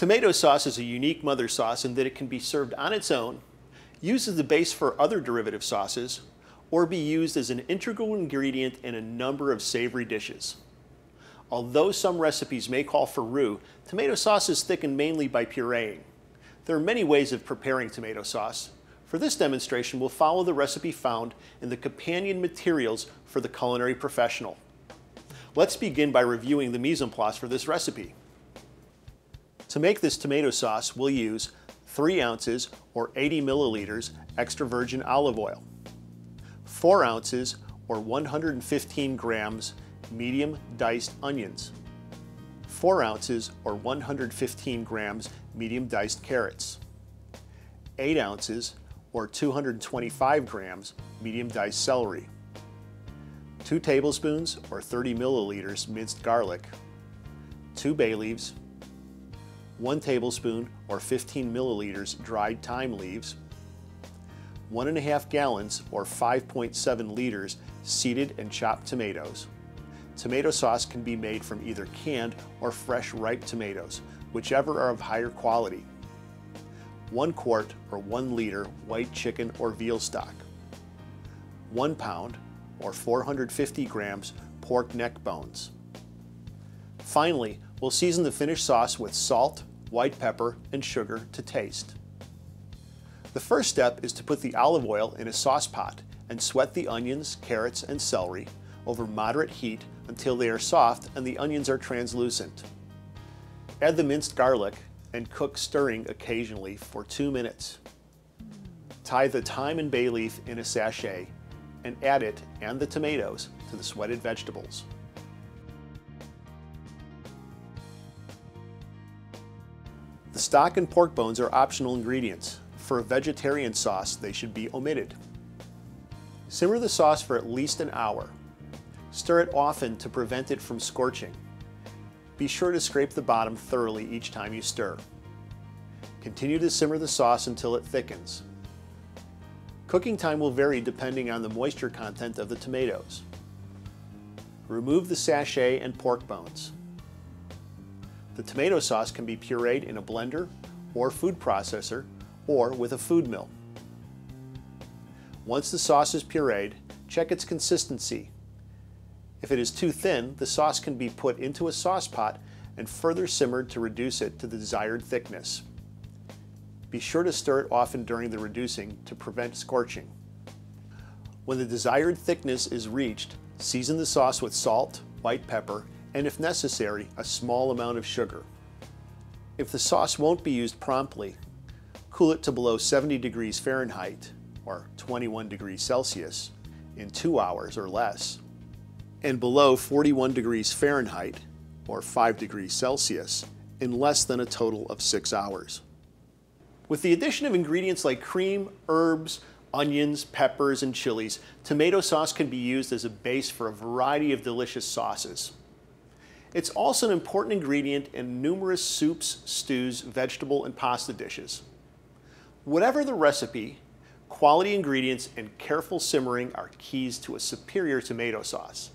Tomato sauce is a unique mother sauce in that it can be served on its own, used as the base for other derivative sauces, or be used as an integral ingredient in a number of savory dishes. Although some recipes may call for roux, tomato sauce is thickened mainly by pureeing. There are many ways of preparing tomato sauce. For this demonstration, we'll follow the recipe found in the companion materials for the culinary professional. Let's begin by reviewing the mise en place for this recipe. To make this tomato sauce, we'll use 3 ounces or 80 milliliters extra virgin olive oil, 4 ounces or 115 grams medium diced onions, 4 ounces or 115 grams medium diced carrots, 8 ounces or 225 grams medium diced celery, 2 tablespoons or 30 milliliters minced garlic, 2 bay leaves, 1 tablespoon or 15 milliliters dried thyme leaves, 1.5 gallons or 5.7 liters seeded and chopped tomatoes. Tomato sauce can be made from either canned or fresh ripe tomatoes, whichever are of higher quality. 1 quart or 1 liter white chicken or veal stock. 1 pound or 450 grams pork neck bones. Finally, we'll season the finished sauce with salt, white pepper, and sugar to taste. The first step is to put the olive oil in a sauce pot and sweat the onions, carrots, and celery over moderate heat until they are soft and the onions are translucent. Add the minced garlic and cook stirring occasionally for two minutes. Tie the thyme and bay leaf in a sachet and add it and the tomatoes to the sweated vegetables. The stock and pork bones are optional ingredients. For a vegetarian sauce, they should be omitted. Simmer the sauce for at least an hour. Stir it often to prevent it from scorching. Be sure to scrape the bottom thoroughly each time you stir. Continue to simmer the sauce until it thickens. Cooking time will vary depending on the moisture content of the tomatoes. Remove the sachet and pork bones. The tomato sauce can be pureed in a blender or food processor or with a food mill. Once the sauce is pureed, check its consistency. If it is too thin, the sauce can be put into a sauce pot and further simmered to reduce it to the desired thickness. Be sure to stir it often during the reducing to prevent scorching. When the desired thickness is reached, season the sauce with salt, white pepper, and if necessary, a small amount of sugar. If the sauce won't be used promptly, cool it to below 70 degrees Fahrenheit or 21 degrees Celsius in two hours or less, and below 41 degrees Fahrenheit or 5 degrees Celsius in less than a total of six hours. With the addition of ingredients like cream, herbs, onions, peppers, and chilies, tomato sauce can be used as a base for a variety of delicious sauces. It's also an important ingredient in numerous soups, stews, vegetable, and pasta dishes. Whatever the recipe, quality ingredients and careful simmering are keys to a superior tomato sauce.